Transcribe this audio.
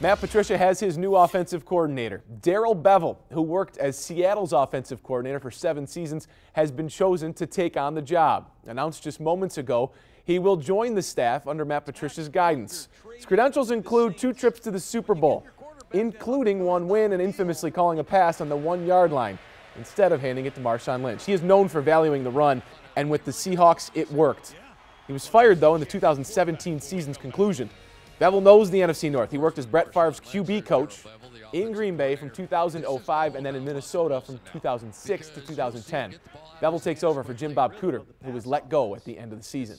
Matt Patricia has his new offensive coordinator. Darrell Bevell, who worked as Seattle's offensive coordinator for seven seasons, has been chosen to take on the job. Announced just moments ago, he will join the staff under Matt Patricia's guidance. His credentials include two trips to the Super Bowl, including one win and infamously calling a pass on the one-yard line instead of handing it to Marshawn Lynch. He is known for valuing the run, and with the Seahawks, it worked. He was fired, though, in the 2017 season's conclusion. Bevell knows the NFC North. He worked as Brett Favre's QB coach in Green Bay from 2005 and then in Minnesota from 2006 to 2010. Bevell takes over for Jim Bob Cooter, who was let go at the end of the season.